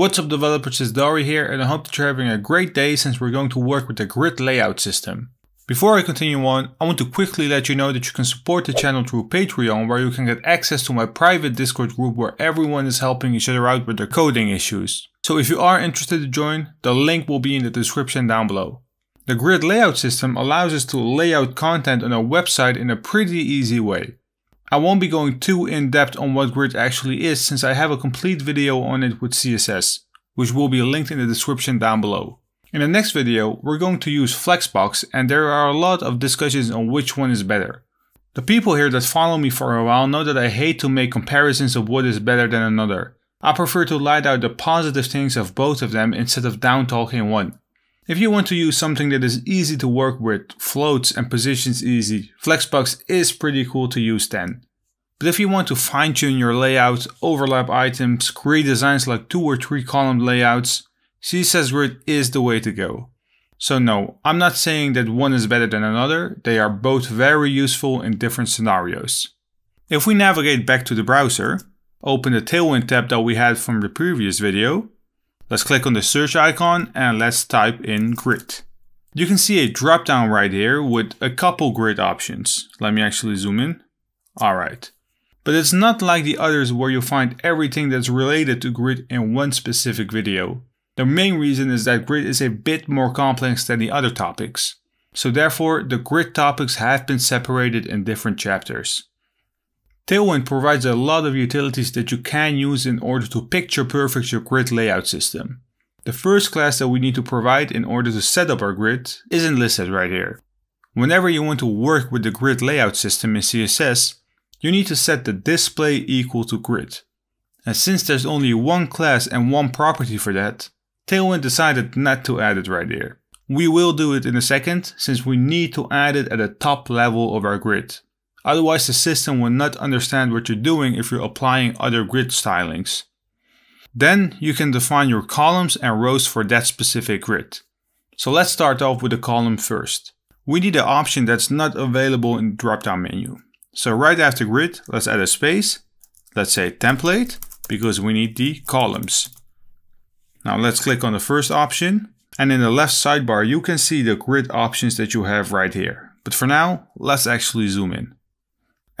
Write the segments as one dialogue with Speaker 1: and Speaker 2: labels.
Speaker 1: What's up developers, it's Dary here and I hope that you're having a great day since we're going to work with the grid layout system. Before I continue on, I want to quickly let you know that you can support the channel through Patreon where you can get access to my private Discord group where everyone is helping each other out with their coding issues. So if you are interested to join, the link will be in the description down below. The grid layout system allows us to lay out content on a website in a pretty easy way. I won't be going too in depth on what grid actually is since I have a complete video on it with CSS, which will be linked in the description down below. In the next video, we're going to use Flexbox and there are a lot of discussions on which one is better. The people here that follow me for a while know that I hate to make comparisons of what is better than another. I prefer to light out the positive things of both of them instead of down talking one. If you want to use something that is easy to work with, floats and positions easy, Flexbox is pretty cool to use then. But if you want to fine tune your layout, overlap items, create designs like two or three column layouts, CSS Grid is the way to go. So no, I'm not saying that one is better than another, they are both very useful in different scenarios. If we navigate back to the browser, open the Tailwind tab that we had from the previous video, Let's click on the search icon and let's type in grid. You can see a drop down right here with a couple grid options. Let me actually zoom in. Alright. But it's not like the others where you'll find everything that's related to grid in one specific video. The main reason is that grid is a bit more complex than the other topics. So therefore, the grid topics have been separated in different chapters. Tailwind provides a lot of utilities that you can use in order to picture perfect your grid layout system. The first class that we need to provide in order to set up our grid isn't listed right here. Whenever you want to work with the grid layout system in CSS, you need to set the display equal to grid. And since there's only one class and one property for that, Tailwind decided not to add it right here. We will do it in a second since we need to add it at the top level of our grid. Otherwise the system will not understand what you're doing if you're applying other grid stylings. Then you can define your columns and rows for that specific grid. So let's start off with the column first. We need an option that's not available in the drop-down menu. So right after grid, let's add a space. Let's say template, because we need the columns. Now let's click on the first option. And in the left sidebar, you can see the grid options that you have right here. But for now, let's actually zoom in.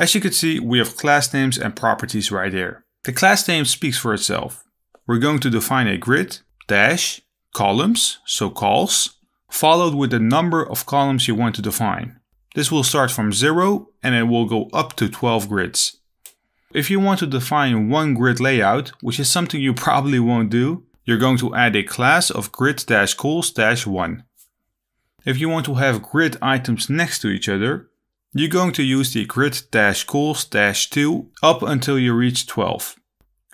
Speaker 1: As you can see, we have class names and properties right here. The class name speaks for itself. We're going to define a grid, dash, columns, so cols, followed with the number of columns you want to define. This will start from 0 and it will go up to 12 grids. If you want to define one grid layout, which is something you probably won't do, you're going to add a class of grid-cols-1. If you want to have grid items next to each other, you're going to use the grid-cols-2 up until you reach 12.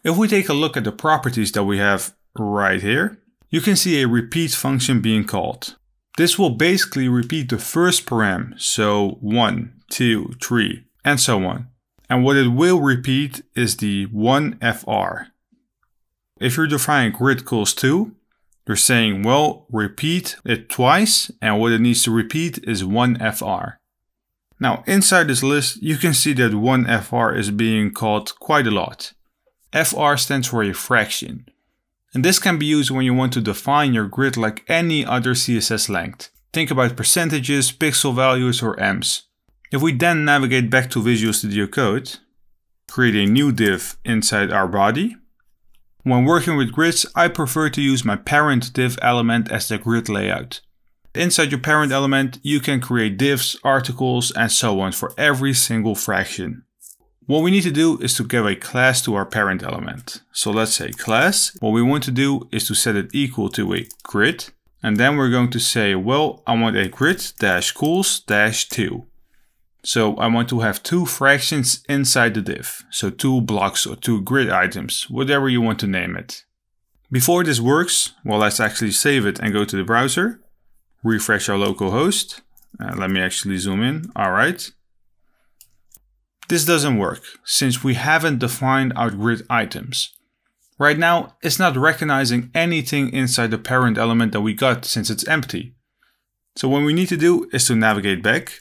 Speaker 1: If we take a look at the properties that we have right here, you can see a repeat function being called. This will basically repeat the first param, so 1, 2, 3, and so on. And what it will repeat is the 1fr. If you're defining grid-cols-2, you're saying, well, repeat it twice, and what it needs to repeat is 1fr. Now inside this list you can see that one fr is being called quite a lot. fr stands for a fraction. And this can be used when you want to define your grid like any other CSS length. Think about percentages, pixel values or ems. If we then navigate back to Visual Studio Code, create a new div inside our body. When working with grids, I prefer to use my parent div element as the grid layout. Inside your parent element, you can create divs, articles, and so on for every single fraction. What we need to do is to give a class to our parent element. So let's say class. What we want to do is to set it equal to a grid. And then we're going to say, well, I want a grid dash cols dash two. So I want to have two fractions inside the div. So two blocks or two grid items, whatever you want to name it. Before this works, well, let's actually save it and go to the browser refresh our local host. Uh, let me actually zoom in. All right. This doesn't work since we haven't defined our grid items. Right now, it's not recognizing anything inside the parent element that we got since it's empty. So what we need to do is to navigate back.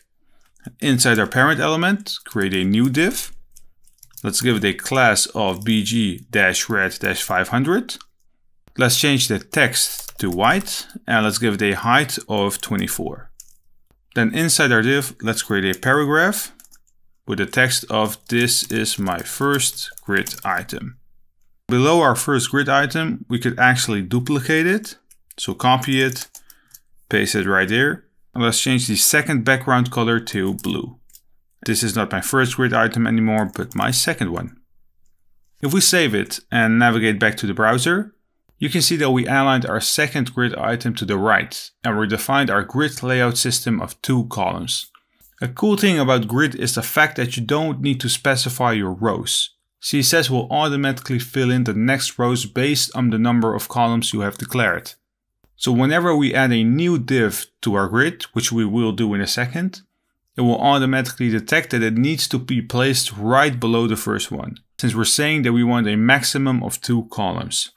Speaker 1: Inside our parent element, create a new div. Let's give it a class of bg-red-500. Let's change the text to white and let's give it a height of 24. Then inside our div, let's create a paragraph with the text of this is my first grid item. Below our first grid item, we could actually duplicate it. So copy it, paste it right there. And let's change the second background color to blue. This is not my first grid item anymore, but my second one. If we save it and navigate back to the browser, you can see that we aligned our second grid item to the right and we defined our grid layout system of two columns. A cool thing about grid is the fact that you don't need to specify your rows. CSS will automatically fill in the next rows based on the number of columns you have declared. So whenever we add a new div to our grid, which we will do in a second, it will automatically detect that it needs to be placed right below the first one, since we're saying that we want a maximum of two columns.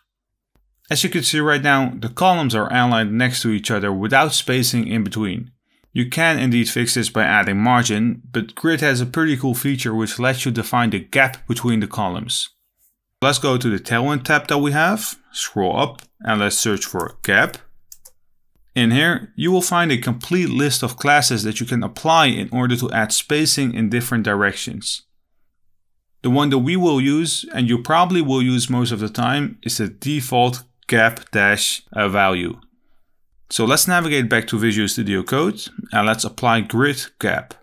Speaker 1: As you can see right now, the columns are aligned next to each other without spacing in between. You can indeed fix this by adding margin, but Grid has a pretty cool feature which lets you define the gap between the columns. Let's go to the Tailwind tab that we have, scroll up and let's search for gap. In here, you will find a complete list of classes that you can apply in order to add spacing in different directions. The one that we will use, and you probably will use most of the time, is the default gap dash value. So let's navigate back to Visual Studio Code and let's apply grid gap.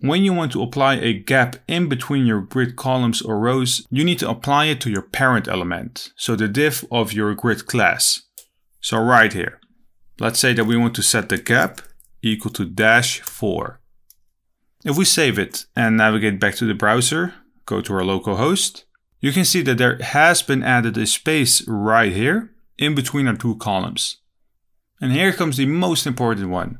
Speaker 1: When you want to apply a gap in between your grid columns or rows, you need to apply it to your parent element, so the div of your grid class. So right here, let's say that we want to set the gap equal to dash 4. If we save it and navigate back to the browser, go to our local host, you can see that there has been added a space right here in between our two columns. And here comes the most important one.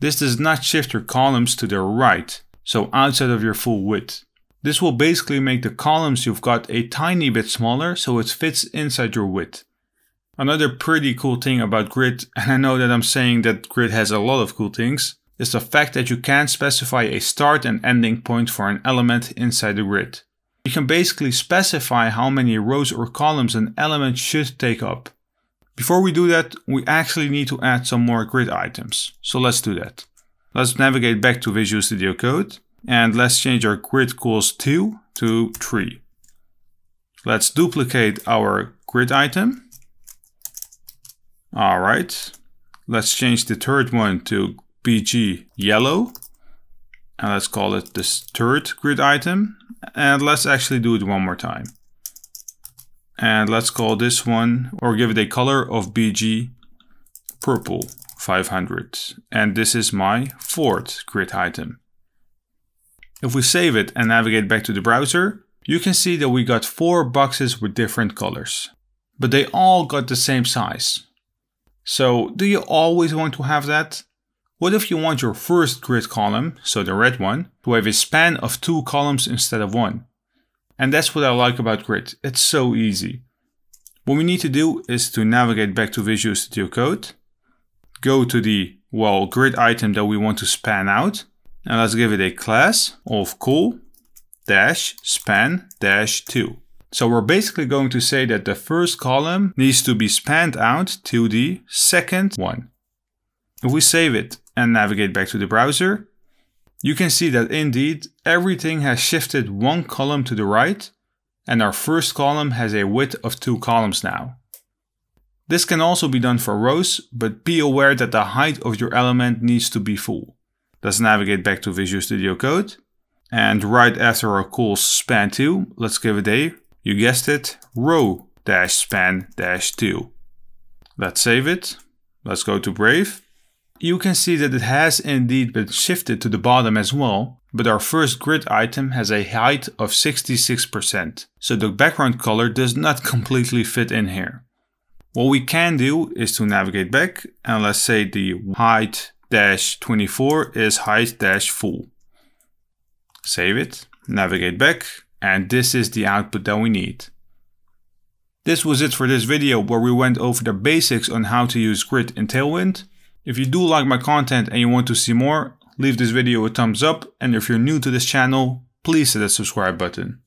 Speaker 1: This does not shift your columns to the right, so outside of your full width. This will basically make the columns you've got a tiny bit smaller so it fits inside your width. Another pretty cool thing about grid, and I know that I'm saying that grid has a lot of cool things, is the fact that you can specify a start and ending point for an element inside the grid. You can basically specify how many rows or columns an element should take up. Before we do that, we actually need to add some more grid items. So let's do that. Let's navigate back to Visual Studio Code and let's change our grid cols 2 to 3. Let's duplicate our grid item. Alright, let's change the third one to BG yellow. And let's call it this third grid item. And let's actually do it one more time. And let's call this one, or give it a color of BG purple 500. And this is my fourth grid item. If we save it and navigate back to the browser, you can see that we got four boxes with different colors. But they all got the same size. So do you always want to have that? What if you want your first grid column, so the red one, to have a span of two columns instead of one? And that's what I like about grid, it's so easy. What we need to do is to navigate back to Visual Studio Code, go to the, well, grid item that we want to span out, and let's give it a class of cool dash span dash 2. So we're basically going to say that the first column needs to be spanned out to the second one. If we save it and navigate back to the browser, you can see that indeed everything has shifted one column to the right and our first column has a width of two columns now. This can also be done for rows, but be aware that the height of your element needs to be full. Let's navigate back to Visual Studio Code. And right after our cool span 2, let's give it a, you guessed it, row dash span dash 2. Let's save it. Let's go to Brave you can see that it has indeed been shifted to the bottom as well, but our first grid item has a height of 66%, so the background color does not completely fit in here. What we can do is to navigate back and let's say the height dash 24 is height dash full. Save it, navigate back, and this is the output that we need. This was it for this video where we went over the basics on how to use grid in Tailwind. If you do like my content and you want to see more, leave this video a thumbs up and if you're new to this channel, please hit the subscribe button.